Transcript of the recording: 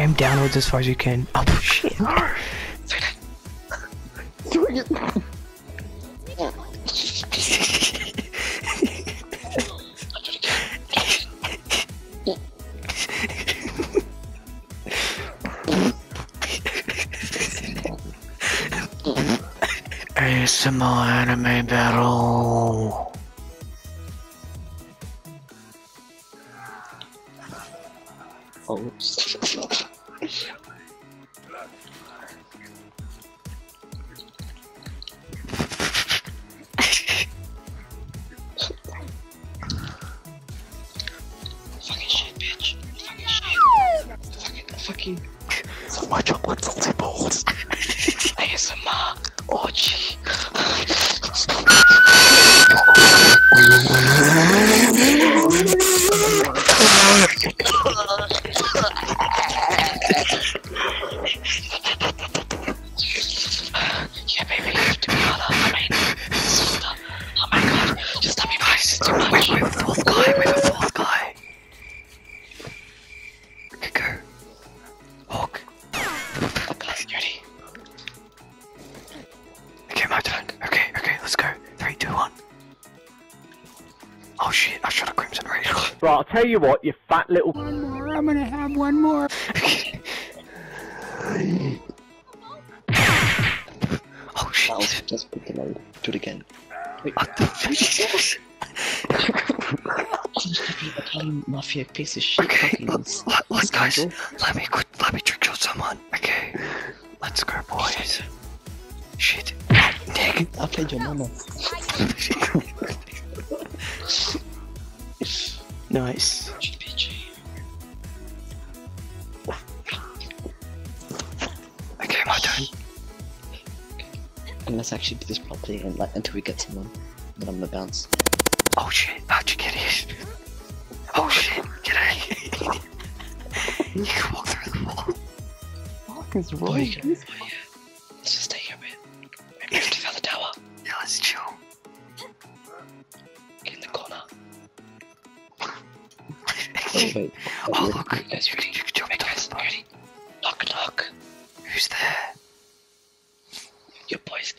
aim downwards as far as you can. Oh shit. ASMR anime battle. Oh. Fucking this is too much. Wait, wait, fourth guy, wait, the fourth guy. Okay, go. Hawk. Okay, you ready? Okay, my turn. Okay, okay, let's go. Three, two, one. Oh shit, I shot a crimson ray. Right, I'll tell you what, you fat little. One more, I'm gonna have one more. oh shit. That was just put the load. Do it again. Wait, What the fuck? Italian mafia piece of shit. Okay, look, look, guys, let me quick, let me trick shot someone. Okay, let's go, boys. Shit, Nick. I played your mama. nice. Okay, my turn. And let's actually do this properly and like until we get someone. Then I'm gonna bounce. Oh shit, how'd you get it? Oh shit, get it. you can walk through the wall. What is Oh, wrong? you can. Oh, yeah. Let's just stay here a bit. Maybe we have to the other tower. Yeah, let's chill. Get in the corner. Oh, wait. Oh, oh look. You guys ready? You can jump Wait, top guys, of the ready? Knock, knock. Who's there? Your boy's